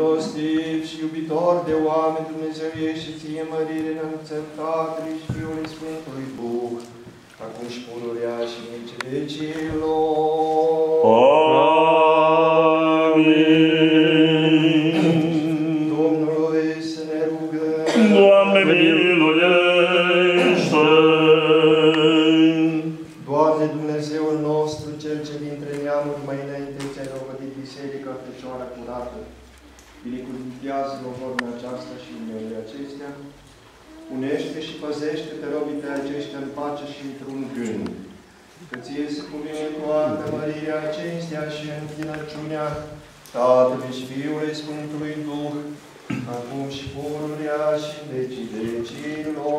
Milostiv și iubitor de oameni dumnezeiești și ție mărire în înălțăm Tatălui și Fiului Sfântului Duh, acum și pururea și în vecii vecilor. Amin. Domnului să ne rugăm. Doamne, miluiește! Doamne Dumnezeul nostru, Cel ce dintre neamuri mai înainte ți-ai rogodit Biserica Fecioară curată, binecuvintează-l în aceasta și în ele acestea, unește și păzește pe robii tăi aceștia în pace și într-un gând, că ție se cuvine toată mărirea acestea și închinăciunea Tatălui și Fiului Sfântului Duh, acum și pururea și în vecii vecilor.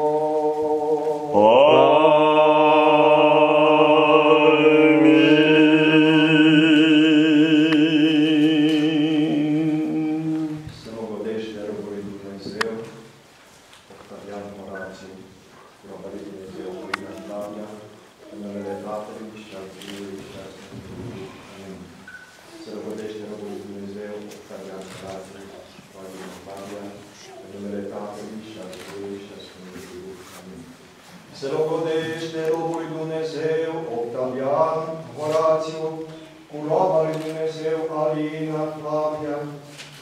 Godește robul lui Dumnezeu, Octavian Horațiu, robul lui Dumnezeu, prin Antalia, în numele Tatălui și al Fiului și al Sfântului. Amin. Să mă godește robul lui Dumnezeu, Octavian Horațiu, robul lui Antalia, în numele Tatălui și al Fiului și al Sfântului. Amin. Să rogodește robul lui Dumnezeu, Octavian Horațiu, cu roba lui Dumnezeu, Alina Flavia,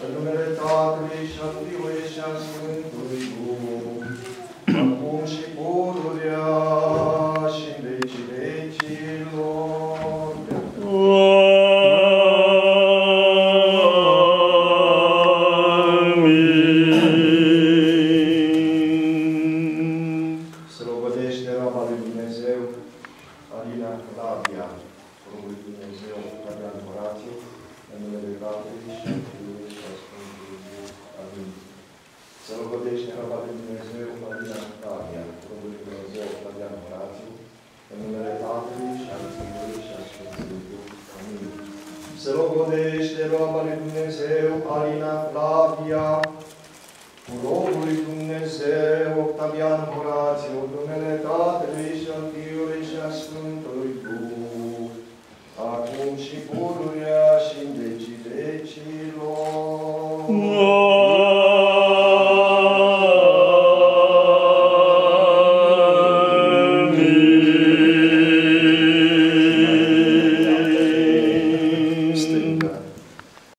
în numele Tatălui și al Fiului și al Sfântului Duh, acum și pururea și în vecii vecilor. Amin. Să rogodește roba lui Dumnezeu, Alina Flavia, robul lui Dumnezeu, Octavian Horațiu, Slava lui Dumnezeu, Marina Octavia, Cuvântul lui Dumnezeu, Octavian Horatiu, în numele Tatălui și al Fiului și al Sfântului Duh. Amin. Să rogodește roaba lui Dumnezeu, Marina Flavia, cu rogul lui Dumnezeu, Octavian Horatiu, în numele Tatălui și al Fiului și al Sfântului Duh, acum și pururea și în vecii vecilor. No!